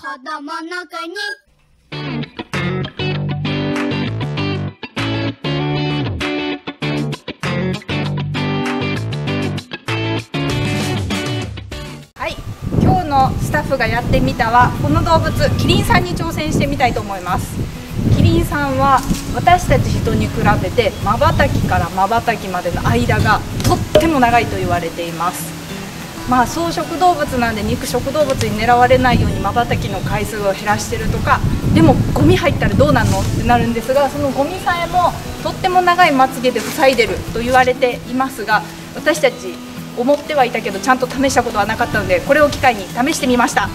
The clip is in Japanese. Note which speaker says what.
Speaker 1: 子供の国。
Speaker 2: はい。今日のスタッフがやってみたはこの動物キリンさんに挑戦してみたいと思います。キリンさんは私たち人に比べてまばたきからまばたきまでの間がとっても長いと言われています。まあ草食動物なんで肉食動物に狙われないようにまばたきの回数を減らしてるとかでもゴミ入ったらどうなんのってなるんですがそのゴミさえもとっても長いまつげで塞いでると言われていますが私たち思ってはいたけどちゃんと試したことはなかったのでこれを機会に試してみました。